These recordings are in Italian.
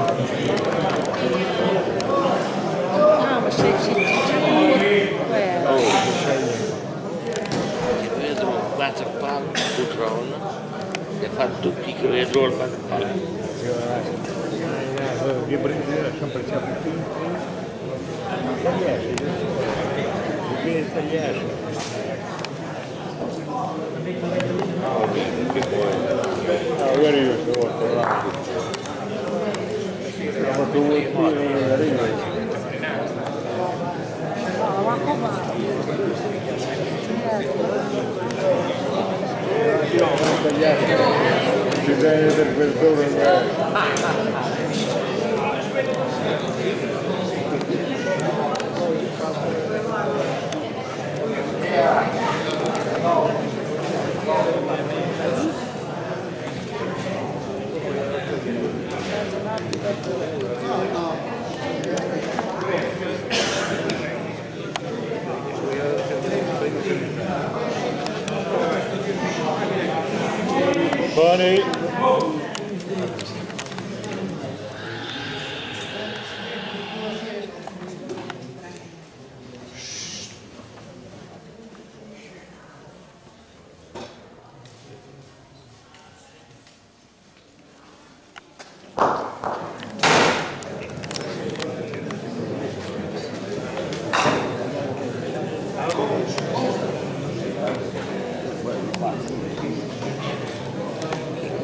Oh, vedro waterpal, Butron, e fa tutti che sempre sempre più. Non riesce, perché tagliare. Ah, guarda io sto volta Today, the building there. 108.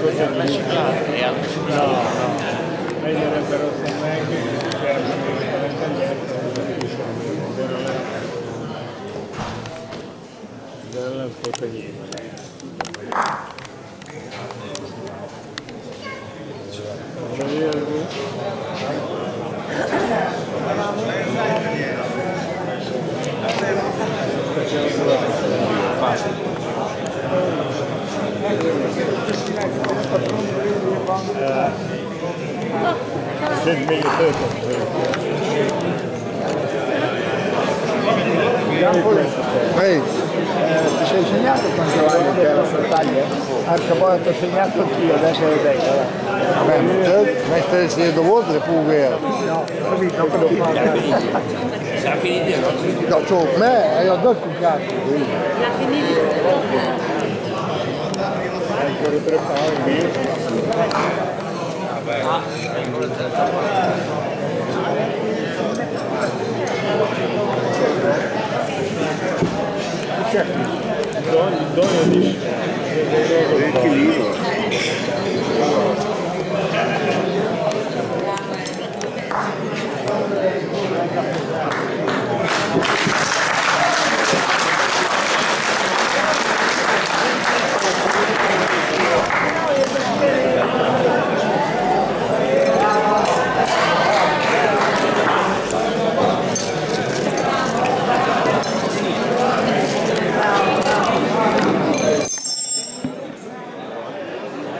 Così, no, no, vederebbero semmai che della proteina. Send me your paper. Hey. Ti sei segnato quanto vale che era frattaglia? Anche poi ti ho segnato anch'io, adesso è. Vabbè, ma te, mentre sei dovuto, è pure No, capito, però Sa finito? No, tu, me, hai dato il cazzo. la finita. ancora tre ancora tre.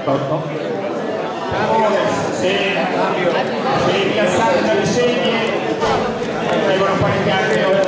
Pronto? Se, se dalle sedie, vengono qualche altro